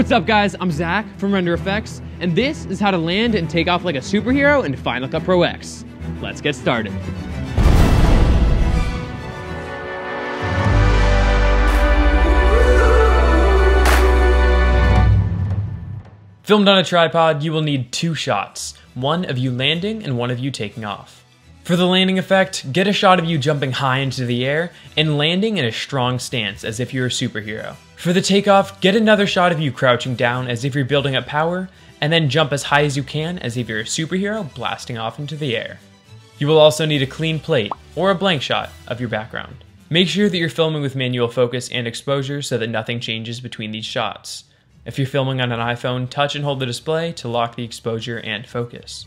What's up guys, I'm Zach from Render FX, and this is how to land and take off like a superhero in Final Cut Pro X. Let's get started. Filmed on a tripod, you will need two shots, one of you landing and one of you taking off. For the landing effect, get a shot of you jumping high into the air and landing in a strong stance as if you're a superhero. For the takeoff, get another shot of you crouching down as if you're building up power, and then jump as high as you can as if you're a superhero blasting off into the air. You will also need a clean plate, or a blank shot, of your background. Make sure that you're filming with manual focus and exposure so that nothing changes between these shots. If you're filming on an iPhone, touch and hold the display to lock the exposure and focus.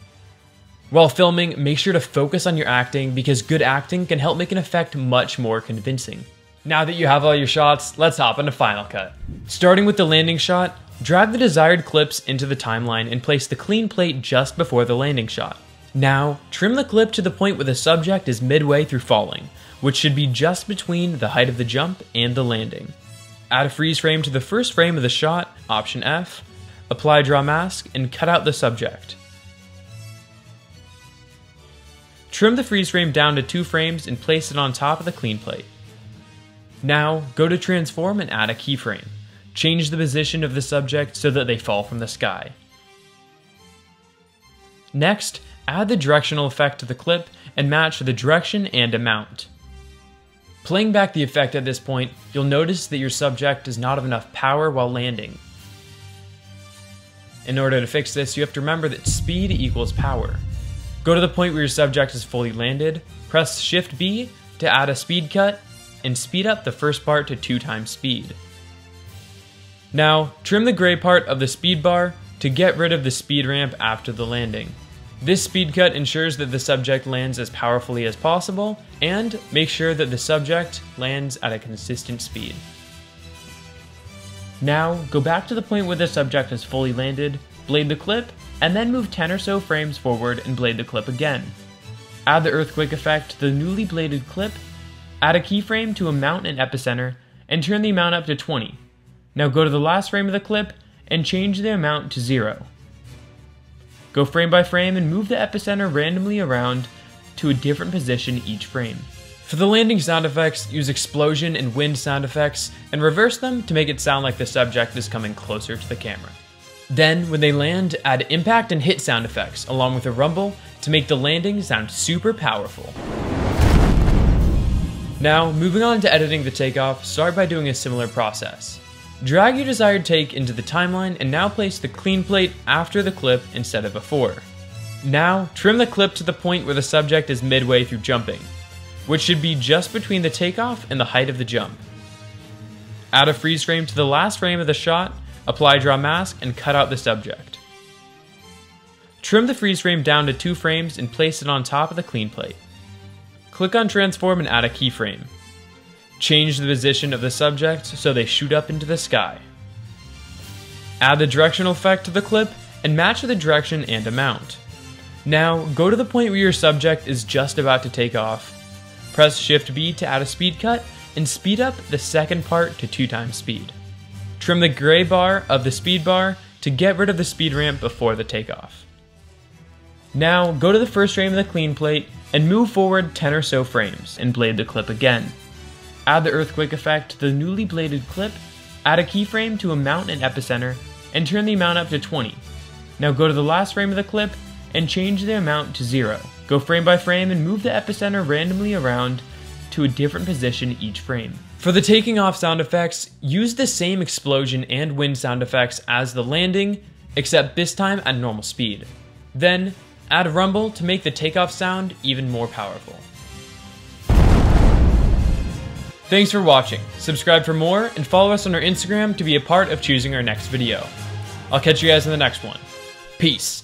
While filming, make sure to focus on your acting because good acting can help make an effect much more convincing. Now that you have all your shots, let's hop into Final Cut. Starting with the landing shot, drag the desired clips into the timeline and place the clean plate just before the landing shot. Now, trim the clip to the point where the subject is midway through falling, which should be just between the height of the jump and the landing. Add a freeze frame to the first frame of the shot, option F, apply draw mask, and cut out the subject. Trim the freeze frame down to two frames and place it on top of the clean plate. Now, go to transform and add a keyframe. Change the position of the subject so that they fall from the sky. Next, add the directional effect to the clip and match the direction and amount. Playing back the effect at this point, you'll notice that your subject does not have enough power while landing. In order to fix this, you have to remember that speed equals power. Go to the point where your subject is fully landed, press Shift B to add a speed cut, and speed up the first part to 2 times speed. Now, trim the gray part of the speed bar to get rid of the speed ramp after the landing. This speed cut ensures that the subject lands as powerfully as possible, and make sure that the subject lands at a consistent speed. Now, go back to the point where the subject has fully landed, blade the clip, and then move 10 or so frames forward and blade the clip again. Add the earthquake effect to the newly bladed clip, add a keyframe to a mount and epicenter, and turn the amount up to 20. Now go to the last frame of the clip and change the amount to 0. Go frame by frame and move the epicenter randomly around to a different position each frame. For the landing sound effects, use explosion and wind sound effects and reverse them to make it sound like the subject is coming closer to the camera. Then, when they land, add impact and hit sound effects, along with a rumble, to make the landing sound super powerful. Now, moving on to editing the takeoff, start by doing a similar process. Drag your desired take into the timeline and now place the clean plate after the clip instead of before. Now, trim the clip to the point where the subject is midway through jumping, which should be just between the takeoff and the height of the jump. Add a freeze frame to the last frame of the shot Apply draw mask and cut out the subject. Trim the freeze frame down to two frames and place it on top of the clean plate. Click on transform and add a keyframe. Change the position of the subject so they shoot up into the sky. Add the directional effect to the clip and match the direction and amount. Now, go to the point where your subject is just about to take off. Press Shift B to add a speed cut and speed up the second part to 2 times speed. Trim the gray bar of the speed bar to get rid of the speed ramp before the takeoff. Now, go to the first frame of the clean plate and move forward 10 or so frames and blade the clip again. Add the earthquake effect to the newly bladed clip, add a keyframe to a mount and epicenter, and turn the amount up to 20. Now go to the last frame of the clip and change the amount to 0. Go frame by frame and move the epicenter randomly around to a different position each frame. For the taking off sound effects, use the same explosion and wind sound effects as the landing, except this time at normal speed. Then, add rumble to make the takeoff sound even more powerful. Thanks for watching, subscribe for more, and follow us on our Instagram to be a part of choosing our next video. I'll catch you guys in the next one. Peace.